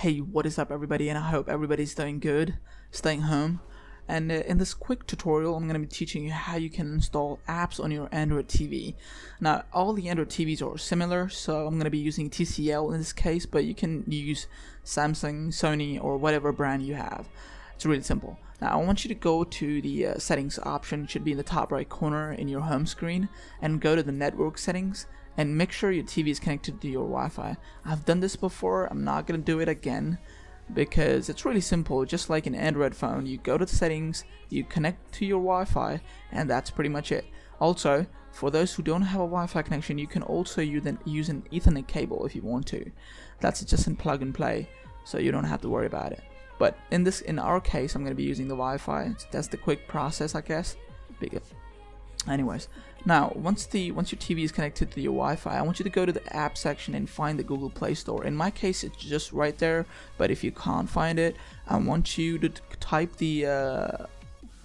Hey, what is up, everybody? And I hope everybody's doing good, staying home. And uh, in this quick tutorial, I'm going to be teaching you how you can install apps on your Android TV. Now, all the Android TVs are similar, so I'm going to be using TCL in this case, but you can use Samsung, Sony, or whatever brand you have. It's really simple. Now I want you to go to the uh, settings option, it should be in the top right corner in your home screen, and go to the network settings and make sure your TV is connected to your Wi-Fi. I've done this before, I'm not gonna do it again because it's really simple, just like an Android phone. You go to the settings, you connect to your Wi-Fi, and that's pretty much it. Also, for those who don't have a Wi-Fi connection, you can also use an, Ethernet cable if you want to. That's just in plug and play, so you don't have to worry about it. But in this, in our case, I'm going to be using the Wi-Fi. That's the quick process, I guess. Big. Anyways, now once the once your TV is connected to your Wi-Fi, I want you to go to the app section and find the Google Play Store. In my case, it's just right there. But if you can't find it, I want you to type the uh,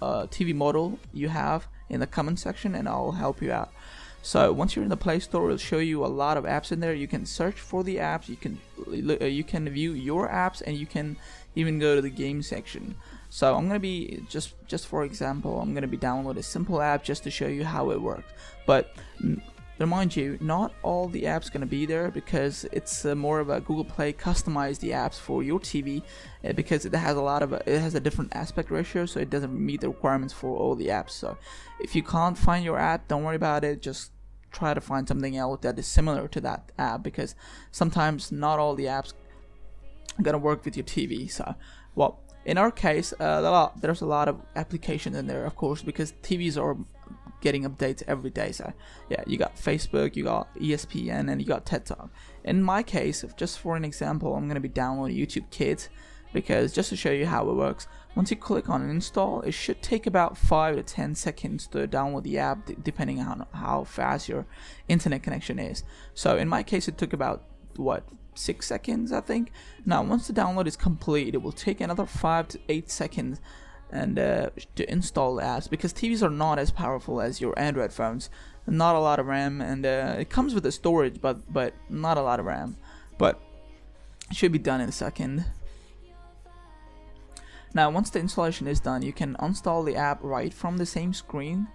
uh, TV model you have in the comment section, and I'll help you out. So once you're in the Play Store, it'll show you a lot of apps in there. You can search for the apps. You can uh, you can view your apps, and you can even go to the game section. So I'm gonna be just just for example, I'm gonna be download a simple app just to show you how it works. But remind you, not all the apps gonna be there because it's uh, more of a Google Play customize the apps for your TV uh, because it has a lot of it has a different aspect ratio, so it doesn't meet the requirements for all the apps. So if you can't find your app, don't worry about it. Just try to find something else that is similar to that app because sometimes not all the apps gonna work with your TV. So, well, in our case, uh, there's a lot of applications in there, of course, because TVs are getting updates every day. So, yeah, you got Facebook, you got ESPN, and you got TED Talk. In my case, just for an example, I'm gonna be downloading YouTube Kids because just to show you how it works once you click on install it should take about 5 to 10 seconds to download the app depending on how fast your internet connection is so in my case it took about what 6 seconds I think? Now once the download is complete it will take another 5 to 8 seconds and uh, to install the apps because TVs are not as powerful as your Android phones. Not a lot of RAM and uh, it comes with the storage but but not a lot of RAM. But it should be done in a second. Now once the installation is done, you can install the app right from the same screen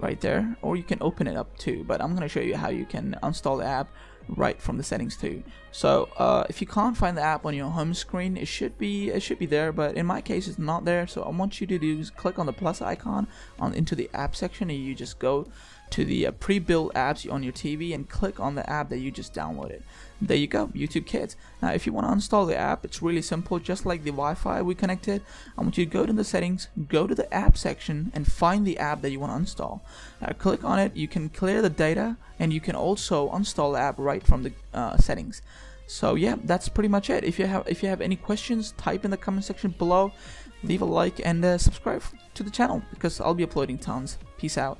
right there or you can open it up too but I'm gonna show you how you can install the app right from the settings too so uh, if you can't find the app on your home screen it should be it should be there but in my case it's not there so I want you to do is click on the plus icon on into the app section and you just go to the uh, pre-built apps on your TV and click on the app that you just downloaded. There you go, YouTube Kids. Now if you want to install the app, it's really simple, just like the Wi-Fi we connected. I want you to go to the settings, go to the app section and find the app that you want to install. Now click on it, you can clear the data and you can also install the app right from the uh, settings. So yeah, that's pretty much it. If you have if you have any questions, type in the comment section below, leave a like and uh, subscribe to the channel because I'll be uploading tons. Peace out.